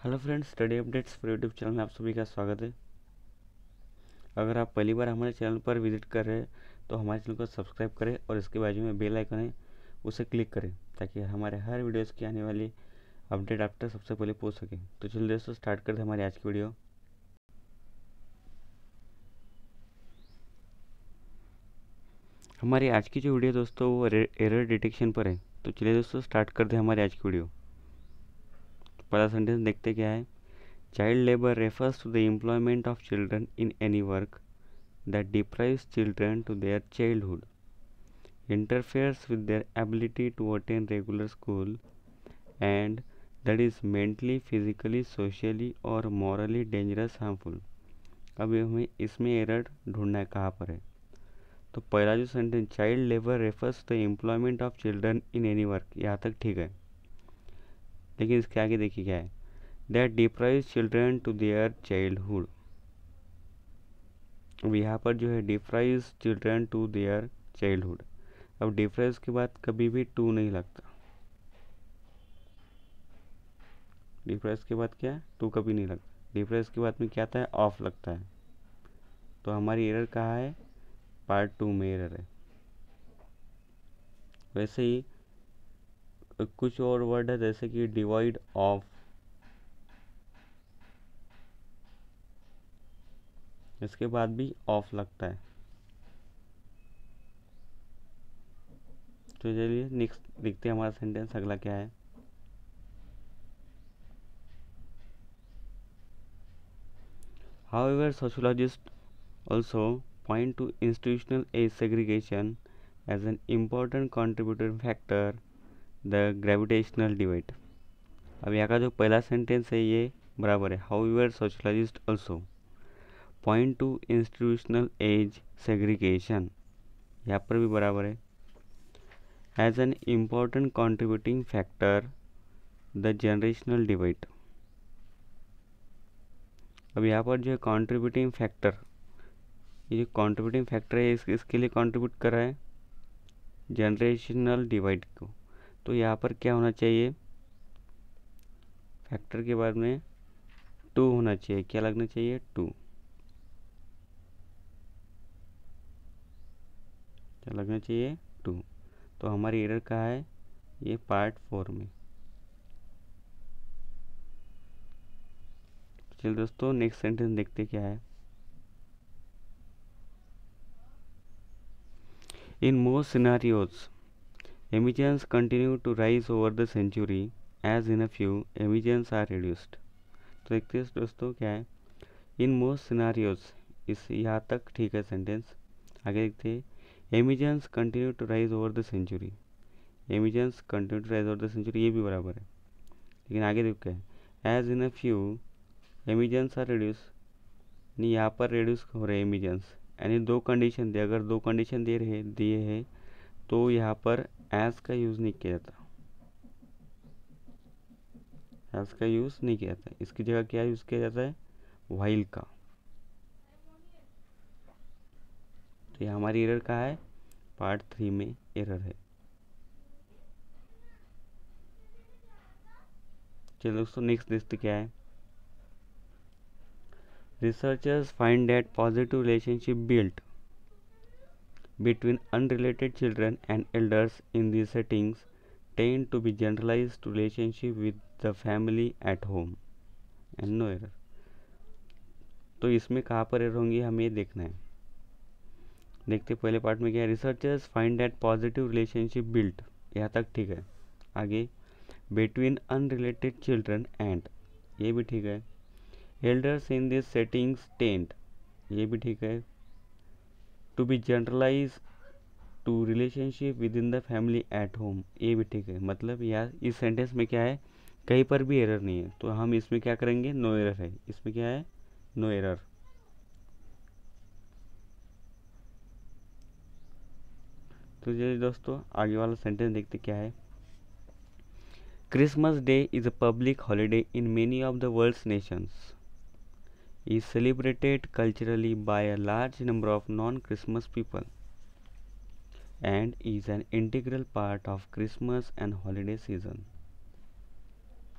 Hello friends, study updates पर YouTube channel में आप सभी का स्वागत है। अगर आप पहली बार हमारे चैनल पर विज़िट कर रहे हैं तो हमारे चैनल को सब्सक्राइब करें और इसके बाजू में बेल आइकन है, उसे क्लिक करें, ताकि हमारे हर वीडियोज़ की आने वाली अपडेट आप तक सबसे पहले पहुँच सके। तो चलिए दोस्तों, स्टार्ट करते हमारी आज की वीडियो। हमारी आज की जो वीडियो दोस्तों, वो एरर डिटेक्शन पर है। तो चलिए दोस्तों, स्टार्ट करते हैं हमारी आज की वीडियो। पहला सेंटेंस देखते क्या है? Child labour refers to the employment of children in any work that deprives children to their childhood interferes with their ability to attend regular school and that is mentally, physically, socially or morally dangerous, harmful. अब हमें इसमें error ढूंढना है कहाँ पर है? तो पहला जो sentence child labour refers the employment of children in any work यहाँ तक ठीक है। लेकिन इसके आगे देखिए क्या है। That deprive children to their childhood अब यहाँ पर जो है deprive children to their childhood अब डिफ्रेंस के बाद कभी भी टू नहीं लगता। डिफ्रेंस के बाद क्या टू कभी नहीं लगता। डिफ्रेंस के बाद में क्या आता है? ऑफ़ लगता है। तो हमारी एरर कहाँ है? पार्ट टू में एरर है। वैसे ही कुछ और वर्ड है, जैसे कि डिवाइड ऑफ़ इसके बाद भी ऑफ़ लगता है। तो चलिए नेक्स्ट देखते हैं हमारा सेंटेंस अगला क्या है। However sociologist also point to institutional age segregation as an important contributor factor the gravitational divide. अब यहाँ का जो पहला सेंटेंस है ये बराबर है। However sociologist also point to institutional age segregation यहाँ पर भी बराबर है। As an important contributing factor the generational divide अब यहाँ पर जो है कॉन्ट्रीब्यूटिंग फैक्टर ये जो कॉन्ट्रीब्यूटिंग फैक्टर है इस, इसके लिए कॉन्ट्रीब्यूट कर रहा है। जनरेशनल डिवाइड को। तो यहाँ पर क्या होना चाहिए? फैक्टर के बाद में टू होना चाहिए। क्या लगना चाहिए? टू क्या लगना चाहिए? टू तो हमारी एरर कहाँ है? ये पार्ट फोर में। चलिए दोस्तों नेक्स्ट सेंटेंस देखते क्या है। In most scenarios emissions continue to rise over the century, as in a few, emissions are reduced. तो हैं दोस्तों क्या है? इन मोस्ट सिनारियोज इस यहाँ तक ठीक है सेंटेंस आगे देखते हैं। Emissions continue to rise over the century emissions continue to rise over the century ये भी बराबर है। लेकिन आगे देखो क्या है। As in a few emissions are reduce नहीं, यहाँ पर रिड्यूस हो रहे एमिजन्स यानी दो कंडीशन दे, अगर दो कंडीशन दे रहे, दिए हैं तो यहाँ पर एज का यूज़ नहीं किया जाता एज का यूज़ नहीं किया जाता इसकी जगह क्या यूज़ किया जाता है? वाइल का। तो ये हमारी एरर कहाँ है? पार्ट थ्री में एरर है। चलो दोस्तों नेक्स्ट देखते क्या है? Researchers find that positive relationship built between unrelated children and elders in these settings tend to be generalized relationship with the family at home. And no error. तो इसमें कहाँ पर एरर होंगी हमें ये देखना है। देखते पहले पार्ट में क्या है। Researchers find that positive relationship built यहाँ तक ठीक है। आगे बिटवीन अनरिलेटेड चिल्ड्रन एंड ये भी ठीक है। Elders in this settings tend ये भी ठीक है। To be generalize to relationship with in the family at home ये भी ठीक है। मतलब यहाँ इस सेंटेंस में क्या है? कहीं पर भी एरर नहीं है। तो हम इसमें क्या करेंगे? नो एरर है। इसमें क्या है? नो एरर तो चलिए दोस्तों, आगे वाला सेंटेंस देखते क्या है? Christmas day is a public holiday in many of the world's nations is celebrated culturally by a large number of non-Christmas people and is an integral part of Christmas and holiday season.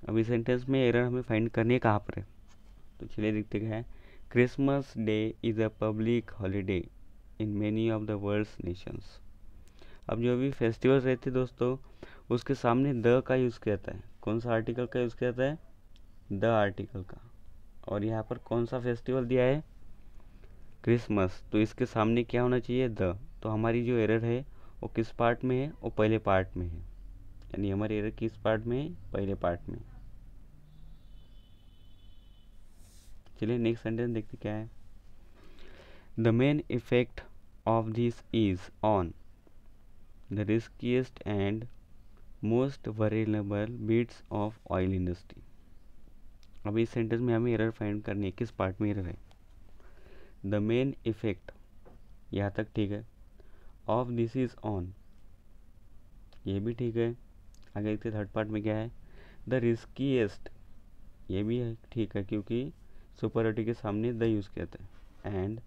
अब इस sentence में error हमें find करनी है कहाँ पर है? तो चलिए देखते है। Christmas day is a public holiday in many of the world's nations अब जो भी फेस्टिवल्स रहते हैं दोस्तों, उसके सामने द का यूज़ किया जाता है। कौन सा आर्टिकल का यूज़ किया जाता है? द आर्टिकल का। और यहाँ पर कौन सा फेस्टिवल दिया है? क्रिसमस तो इसके सामने क्या होना चाहिए? द तो हमारी जो एरर है, वो किस पार्ट में है? वो पहले पार्ट में है। यानी हमारी एरर किस पार्ट में है? पहले पार्ट में। चलिए नेक्स्ट सेंटेंस देखते क्या है। The main effect of this is on the riskiest and most vulnerable bits of oil industry अब इस सेंटेंस में हमें एरर फाइंड करनी है, किस पार्ट में एरर है? द मेन इफ़ेक्ट यहाँ तक ठीक है। ऑफ़ दिस इज़ ऑन ये भी ठीक है। आगे देखते थर्ड पार्ट में क्या है? द रिस्कीएस्ट ये भी है, ठीक है, क्योंकि सुपरिटी के सामने द यूज़ किया था। And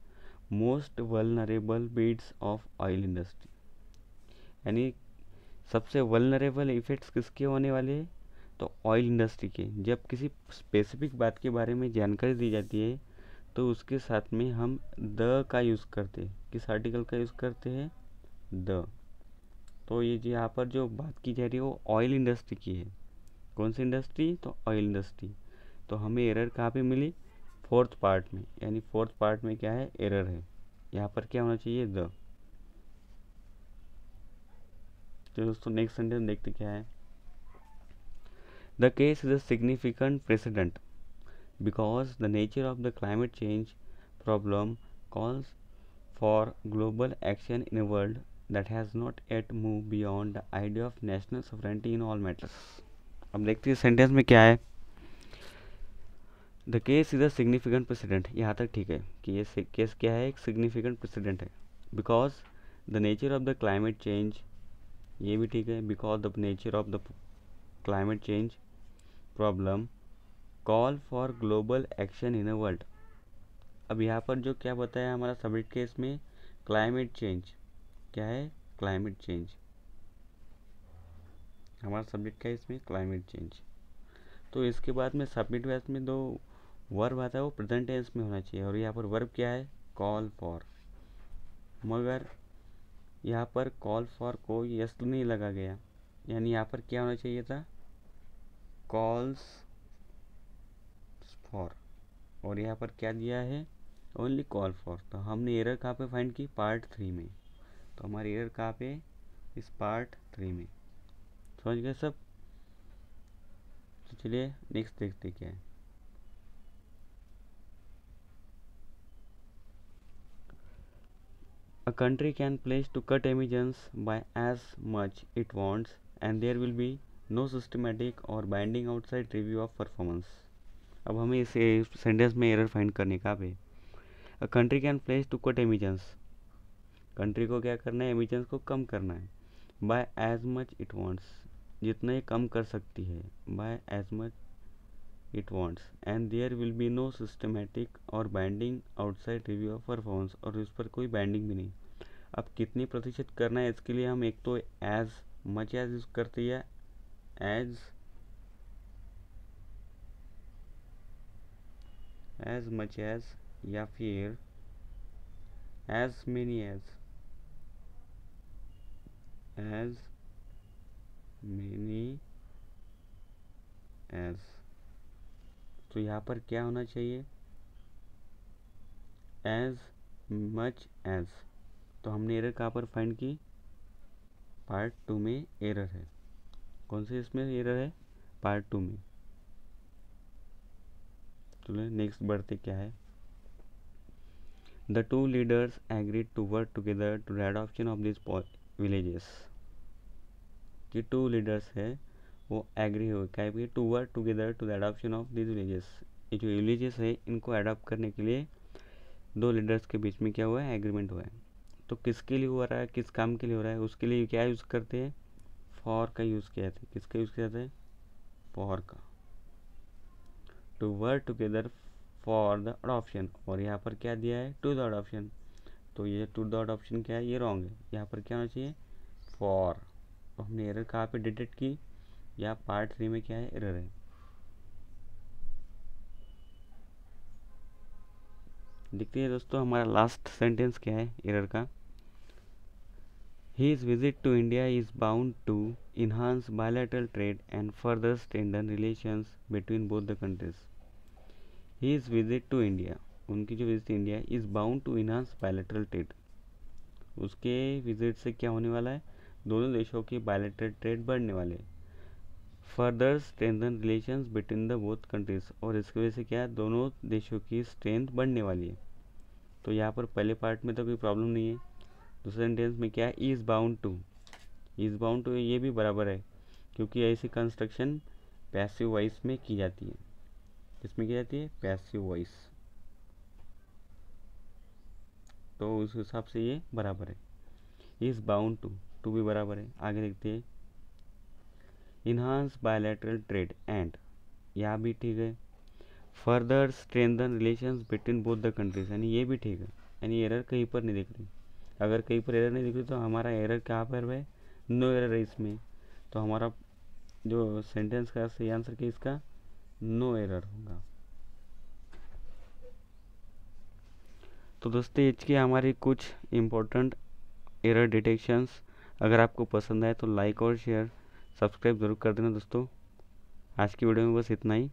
most vulnerable bits of oil industry यानी सबसे वलनरेबल इफेक्ट्स किसके होने वाले हैं? तो ऑयल इंडस्ट्री के। जब किसी स्पेसिफिक बात के बारे में जानकारी दी जाती है तो उसके साथ में हम द का यूज़ करते हैं। किस आर्टिकल का यूज़ करते हैं? द तो ये जो यहाँ पर जो बात की जा रही है, वो ऑयल इंडस्ट्री की है। कौन सी इंडस्ट्री तो ऑयल इंडस्ट्री तो हमें एरर कहाँ पे मिली? फोर्थ पार्ट में। यानी फोर्थ पार्ट में क्या है? एरर है। यहाँ पर क्या होना चाहिए? द तो दोस्तों नेक्स्ट सेंटेंस देखते क्या है। The case is a significant precedent because the nature of the climate change problem calls for global action in a world that has not yet moved beyond the idea of national sovereignty in all matters अब देखते हैं sentence में क्या है the case is a significant precedent यहाँ तक ठीक है कि ये केस क्या है एक सिग्निफिकेंट प्रेसिडेंट है because the nature of the climate change ये भी ठीक है because the nature of the climate change problem call for global action in a world अब यहाँ पर जो क्या बताया हमारा सब्जेक्ट केस में क्लाइमेट चेंज क्या है? क्लाइमेट चेंज हमारा सब्जेक्ट क्या है इसमें? क्लाइमेट चेंज तो इसके बाद में सबमिट वेस में दो वर्ब आता है, वो प्रेजेंट टेंस में होना चाहिए। और यहाँ पर वर्ब क्या है? कॉल फॉर मगर यहाँ पर कॉल फॉर को यस नहीं लगा गया। यानी यहाँ पर क्या होना चाहिए था? कॉल्स फॉर और यहाँ पर क्या दिया है? ओनली कॉल फॉर तो हमने एरर कहाँ पे फाइंड की? पार्ट थ्री में. तो हमारी एरर कहाँ पे? इस पार्ट थ्री में. समझ गए सब? तो चलिए नेक्स्ट देखते क्या है। A country can place to cut emissions by as much it wants and there will be no systematic और binding outside review of performance अब हमें इस सेंटेंस में एरर फाइंड करने का पे a country can place to cut emissions country को क्या करना है? एमिजेंस को कम करना है। By as much it wants जितना ये कम कर सकती है। By as much it wants and there will be no systematic और binding outside review of performance और उस पर कोई बाइंडिंग भी नहीं। अब कितनी प्रतिशत करना है? इसके लिए हम एक तो एज मच एज यूज़ करते हैं एज as much as या फिर as many as as many as. तो यहाँ पर क्या होना चाहिए? As much as. तो हमने एरर कहाँ पर फाइंड की? पार्ट टू में एरर है। कौन से इसमें एरर है? पार्ट टू में। चलो नेक्स्ट बढ़ते क्या है? The two leaders agreed to work together to the adoption of this villages कि टू लीडर्स है, वो एग्री हो क्या? है to work together to the adoption of this villages ये जो विलेजेस है, इनको अडॉप्ट करने के लिए दो लीडर्स के बीच में क्या हुआ है? एग्रीमेंट हुआ है। तो किसके लिए हो रहा है? किस काम के लिए हो रहा है? उसके लिए क्या यूज़ करते हैं? फॉर का यूज़ किया था। किसका यूज़ किया था? फॉर का। To work together for the option और यहाँ पर क्या दिया है? टू द अडॉप्शन तो ये टू द अडॉप्शन क्या है? ये रॉन्ग है। यहाँ पर क्या होना चाहिए? फॉर तो हमने एरर कहाँ पे डिटेक्ट की? या पार्ट थ्री में क्या है? एरर है। देखते हैं दोस्तों हमारा लास्ट सेंटेंस क्या है? एरर का। His visit to India is bound to enhance bilateral trade and further strengthen relations between both the countries. His visit to India, उनकी जो visit India is bound to enhance bilateral trade उसके visit से क्या होने वाला है? दोनों देशों की बायलेटरल ट्रेड बढ़ने वाले further strengthen relations between the both countries और इसकी वजह से क्या दोनों देशों की स्ट्रेंथ बढ़ने वाली है। तो यहाँ पर पहले पार्ट में तो कोई प्रॉब्लम नहीं है। दूसरे सेंटेंस में क्या है? Is bound to is bound to ये भी बराबर है, क्योंकि ऐसी कंस्ट्रक्शन पैसिव वॉइस में की जाती है। किसमें की जाती है? पैसिव वॉइस तो उस हिसाब से ये बराबर है। इज़ बाउंड टू टू भी बराबर है। आगे देखते हैं। इन्हांस बायोलेटरल ट्रेड एंड यह भी ठीक है। Further strengthen relations between both the countries यानी ये भी ठीक है। यानी एरर कहीं पर नहीं दिख रही। अगर कहीं पर एरर नहीं दिख रही तो हमारा एरर कहाँ पर है नो एरर है इसमें। तो हमारा जो सेंटेंस का सही आंसर क्या इसका? नो एरर होगा। तो दोस्तों इसकी हमारी कुछ इम्पोर्टेंट एरर डिटेक्शंस अगर आपको पसंद आए तो लाइक और शेयर सब्सक्राइब ज़रूर कर देना दोस्तों। आज की वीडियो में बस इतना ही।